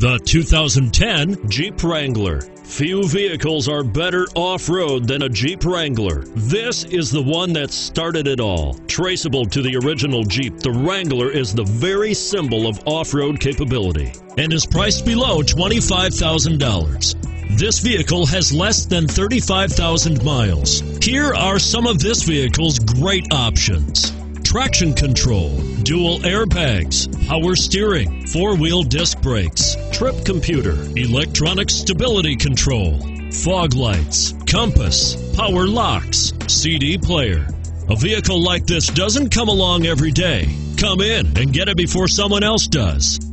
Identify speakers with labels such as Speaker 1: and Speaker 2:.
Speaker 1: The 2010 Jeep Wrangler. Few vehicles are better off road than a Jeep Wrangler. This is the one that started it all. Traceable to the original Jeep, the Wrangler is the very symbol of off road capability and is priced below $25,000. This vehicle has less than 35,000 miles. Here are some of this vehicle's great options traction control, dual airbags, power steering, four wheel disc brakes, trip computer, electronic stability control, fog lights, compass, power locks, CD player. A vehicle like this doesn't come along every day. Come in and get it before someone else does.